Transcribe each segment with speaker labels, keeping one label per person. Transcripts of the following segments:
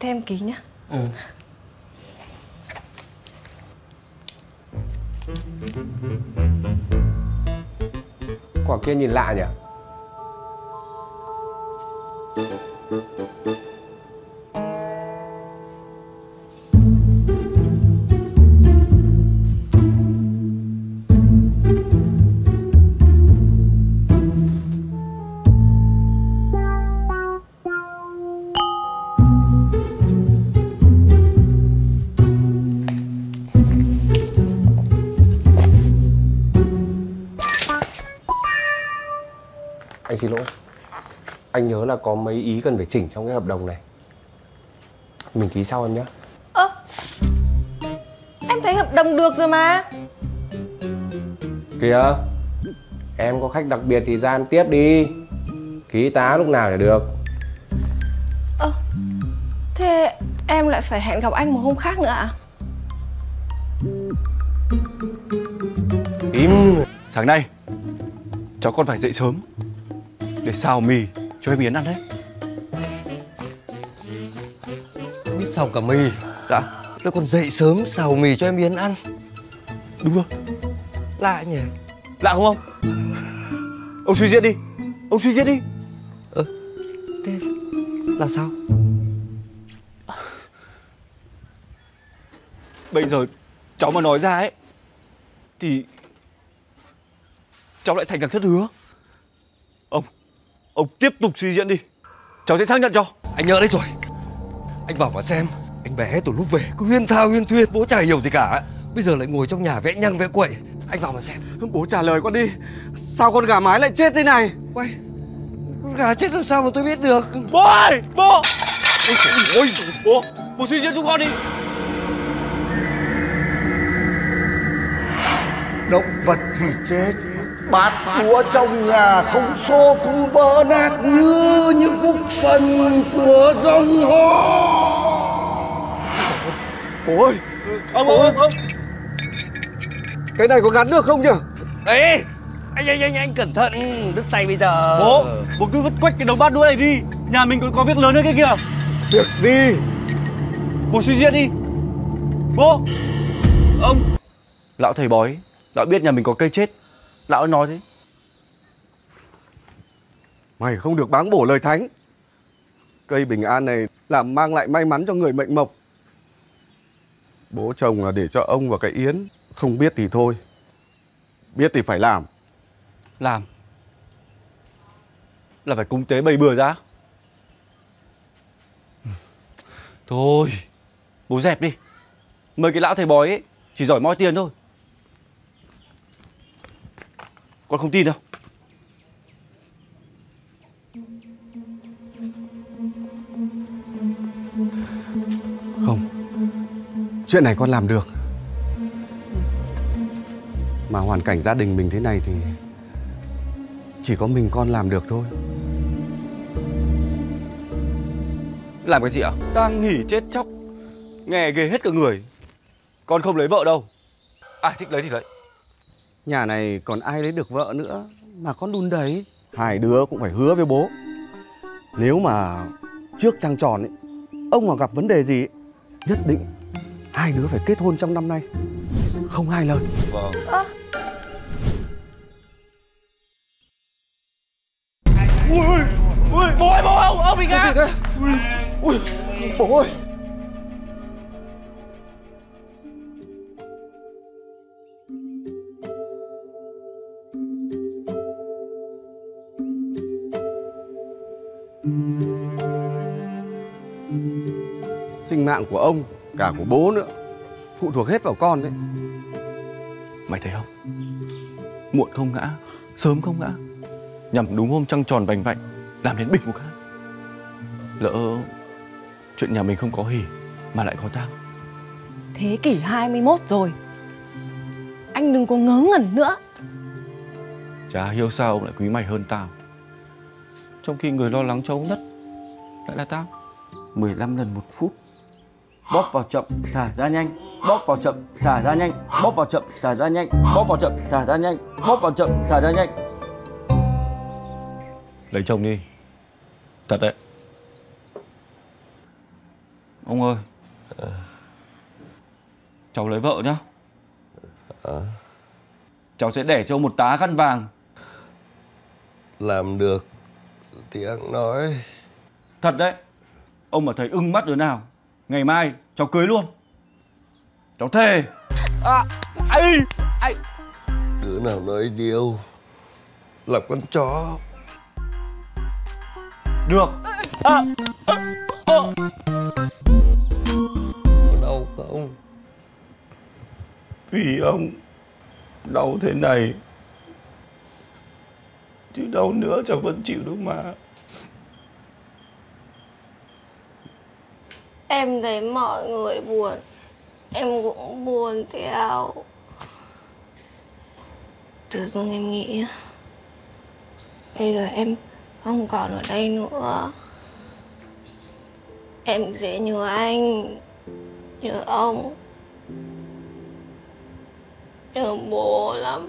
Speaker 1: Thế em ký nhá.
Speaker 2: Ừ. Quả kia nhìn lạ nhỉ Anh xin lỗi. Anh nhớ là có mấy ý cần phải chỉnh trong cái hợp đồng này. Mình ký sau em nhé.
Speaker 1: Ơ Em thấy hợp đồng được rồi mà.
Speaker 2: Kìa Em có khách đặc biệt thì ra ăn tiếp đi. Ký tá lúc nào để được.
Speaker 1: Ơ Thế em lại phải hẹn gặp anh một hôm khác nữa à?
Speaker 2: Im
Speaker 3: Sáng nay Cháu còn phải dậy sớm Để xào mì cho em Yến ăn đấy.
Speaker 4: Biết xào cả mì.
Speaker 3: Dạ.
Speaker 4: Tôi còn dậy sớm xào mì cho em Yến ăn.
Speaker 3: Đúng rồi
Speaker 4: Lạ nhỉ?
Speaker 3: Lạ không ông? Ông suy diễn đi. Ông suy diễn đi.
Speaker 4: Thế là sao?
Speaker 3: Bây giờ cháu mà nói ra ấy Thì Cháu lại thành càng thất hứa. Ông Ông tiếp tục suy diễn đi. Cháu sẽ xác nhận cho.
Speaker 4: Anh nhớ đấy rồi. Anh vào mà xem. Anh bé từ lúc về cứ huyên thao huyên thuyên Bố chả hiểu gì cả. Bây giờ lại ngồi trong nhà vẽ nhăng vẽ quậy. Anh vào mà xem.
Speaker 5: Bố trả lời con đi. Sao con gà mái lại chết thế này?
Speaker 4: Quay Gà chết làm sao mà tôi biết được?
Speaker 3: Bố ơi Bố! Ôi Bố Bố suy diễn giúp con đi.
Speaker 6: Động vật thì chết Bát đũa trong nhà không xô cũng vỡ nát như những khúc phần của dòng họ.
Speaker 5: Ơi
Speaker 3: Ông ông ông
Speaker 5: Cái này có gắn được không nhỉ?
Speaker 4: Đấy anh, anh, anh, anh cẩn thận Đứt tay bây giờ.
Speaker 3: Bố Bố cứ vứt quách cái đống bát đũa này đi. Nhà mình còn có việc lớn hơn cái kia.
Speaker 5: Việc gì?
Speaker 3: Bố suy diễn đi. Bố. Ông. Lão thầy bói Lão biết nhà mình có cây chết Lão ấy nói thế.
Speaker 5: Mày không được báng bổ lời thánh. Cây bình an này làm mang lại may mắn cho người mệnh mộc. Bố chồng là để cho ông và cái Yến Không biết thì thôi. Biết thì phải làm.
Speaker 3: Làm? Là phải cúng tế bày bừa ra? Thôi Bố dẹp đi. Mấy cái lão thầy bói ấy Chỉ giỏi moi tiền thôi Con không tin đâu.
Speaker 5: Không. Chuyện này con làm được. Mà hoàn cảnh gia đình mình thế này thì Chỉ có mình con làm được thôi.
Speaker 3: Làm cái gì ạ? Tang nghỉ chết chóc. Nghe ghê hết cả người. Con không lấy vợ đâu. Ai thích lấy thì lấy
Speaker 5: Nhà này còn ai lấy được vợ nữa Mà con đun đấy? Hai đứa cũng phải hứa với bố. Nếu mà trước trăng tròn ấy Ông mà gặp vấn đề gì ấy, Nhất định Hai đứa phải kết hôn trong năm nay. Không hai lời.
Speaker 3: Vâng. Ui, ui, ui, bố ơi, bố ơi, ông, ông bị ngã.
Speaker 5: Cái gì đấy Ui, ui, bố ơi Sinh mạng của ông, cả của bố nữa Phụ thuộc hết vào con đấy.
Speaker 3: Mày thấy không? Muộn không ngã Sớm không ngã. Nhằm đúng hôm trăng tròn vành vạnh Làm đến bịch một cái. Lỡ Chuyện nhà mình không có hỉ Mà lại có tang.
Speaker 1: Thế kỷ 21 rồi Anh đừng có ngớ ngẩn nữa.
Speaker 3: Chả hiểu sao ông lại quý mày hơn tao Trong khi người lo lắng cho ông nhất Lại là tao.
Speaker 7: 15 lần một phút. Bóp vào chậm, thả ra nhanh. Bóp vào chậm, thả ra nhanh. Bóp vào chậm, thả ra nhanh. Bóp vào chậm, thả ra nhanh. Bóp vào chậm, thả ra nhanh.
Speaker 3: Lấy chồng đi. Thật đấy. Ông ơi. Cháu lấy vợ nhá. Cháu sẽ để cho ông một tá khăn vàng.
Speaker 6: Làm được ăn nói.
Speaker 3: Thật đấy. Ông mà thấy ưng mắt đứa nào Ngày mai cháu cưới luôn. Cháu thề. À, ấy, ấy.
Speaker 6: Đứa nào nói điều Làm con chó.
Speaker 3: Được. À, à, à.
Speaker 6: Có đau không?
Speaker 7: Vì ông đau thế này Chứ đâu nữa, cháu vẫn chịu được mà.
Speaker 1: Em thấy mọi người buồn, Em cũng buồn theo. Tự dưng em nghĩ, Bây giờ em không còn ở đây nữa. Em sẽ nhớ anh, Nhớ ông. Nhớ bố lắm.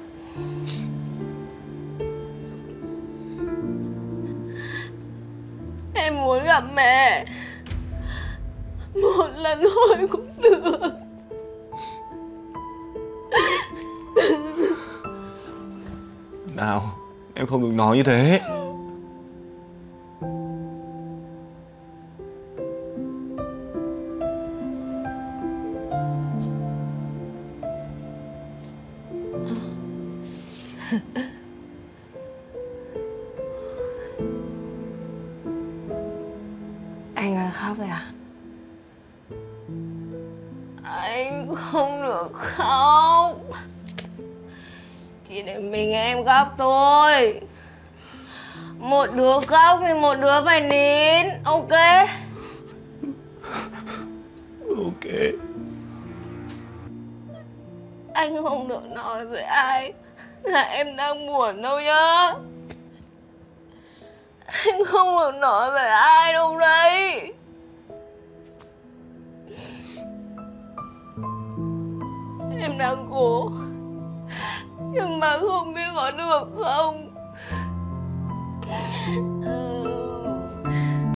Speaker 1: Muốn gặp mẹ. Một lần thôi cũng được.
Speaker 3: Nào Em không được nói như thế
Speaker 1: Anh không được khóc Chỉ để mình em khóc thôi Một đứa khóc thì một đứa phải nín Ok?
Speaker 7: Ok.
Speaker 1: Anh không được nói với ai Là em đang buồn đâu nhá. Anh không được nói với ai đâu đấy đang cố. Nhưng mà không biết có được không?